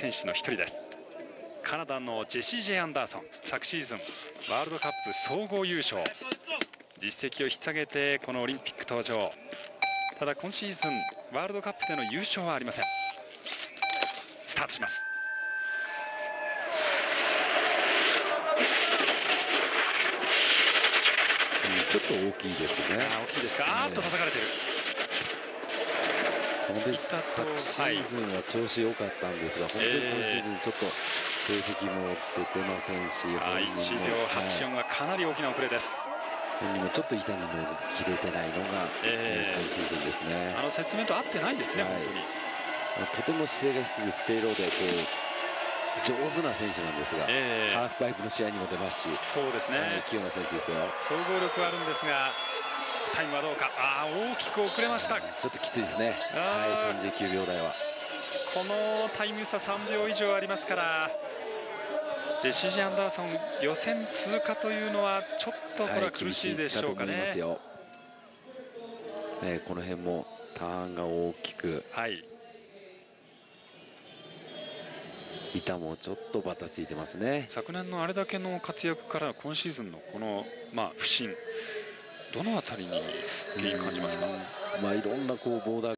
選手の一人ですカナダのジェシー・ジェアンダーソン昨シーズンワールドカップ総合優勝実績を引っ提げてこのオリンピック登場ただ今シーズンワールドカップでの優勝はありませんスタートしますちょっと大きいですね。大きいですか。あーっと叩かれてる。本当に昨シーズンは調子良かったんですが、本当に今シーズンちょっと成績も出てませんし、1秒84はかなり大きな遅れです。本人もちょっと痛みも切れてないのが、えー、今シーズンですね。あの説明と合ってないんですね、はい、本当に。とても姿勢が低く stay low でこう上手な選手なんですが、えー、ハーフパイプの試合にも出ますし、そうですね。器用な選手ですよ。総合力はあるんですが、タイムはどうか。ああ、大きく遅れました。ちょっときついですね。はい、39秒台は。このタイム差3秒以上ありますから、ジェシー・ジ・アンダーソン予選通過というのはちょっとこれは苦しいでしょうかね。はい、ねこの辺もターンが大きく。はい。板もちょっとバタついてますね昨年のあれだけの活躍から今シーズンのこの、まあ、不振どのあたりに原因感じますか、まあ、いろんなこうボーダー